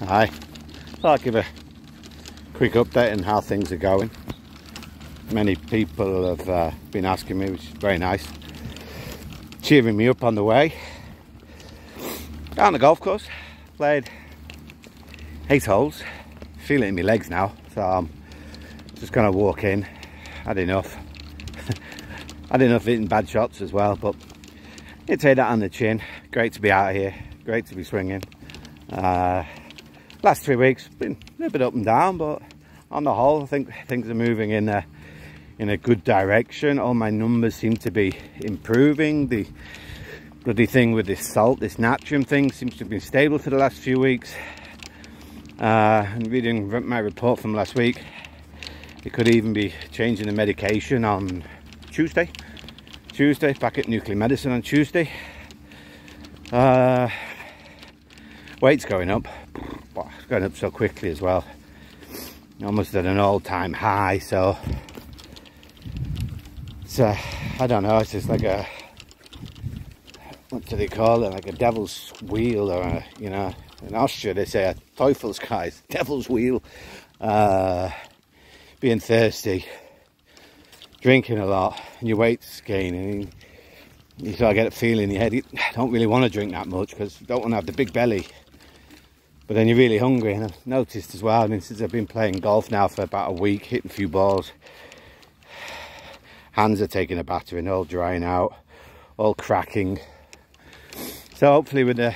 Hi. I'll give a quick update on how things are going. Many people have uh, been asking me, which is very nice. Cheering me up on the way. Down the golf course, played eight holes. Feel it in my legs now, so I'm just gonna walk in. Had enough. Had enough hitting bad shots as well, but you take that on the chin. Great to be out here. Great to be swinging. Uh, last three weeks been a little bit up and down but on the whole I think things are moving in a in a good direction. All my numbers seem to be improving. The bloody thing with this salt this natrium thing seems to have been stable for the last few weeks. Uh, and reading my report from last week it could even be changing the medication on Tuesday. Tuesday back at nuclear medicine on Tuesday. Uh, weight's going up it's going up so quickly as well. Almost at an all-time high so it's uh, I don't know it's just like a what do they call it like a devil's wheel or a, you know in Austria they say a Teufelskreis devil's wheel. Uh, being thirsty drinking a lot and your weight's gaining you sort of get a feeling in your head you don't really want to drink that much because you don't want to have the big belly but then you're really hungry and I've noticed as well I mean since I've been playing golf now for about a week hitting a few balls hands are taking a battering all drying out all cracking. So hopefully with the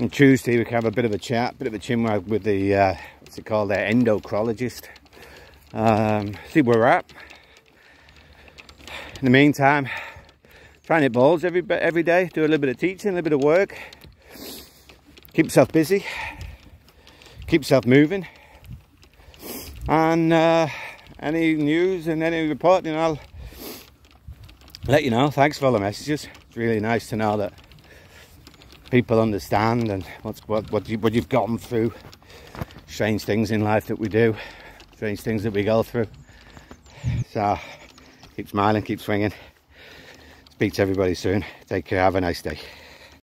on Tuesday we can have a bit of a chat a bit of a chinwag with the uh, what's it called their endocrinologist. Um, see where we're at. In the meantime trying hit balls every every day do a little bit of teaching a little bit of work keep yourself busy, keep yourself moving, and uh, any news and any reporting, I'll let you know. Thanks for all the messages. It's really nice to know that people understand and what's what what, you, what you've gotten through. Strange things in life that we do, strange things that we go through. So keep smiling, keep swinging. Speak to everybody soon. Take care. Have a nice day.